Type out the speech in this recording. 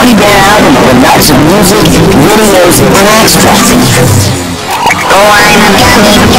Gummy Bear album with lots of music, videos, and extras. Oh, I'm a gummy,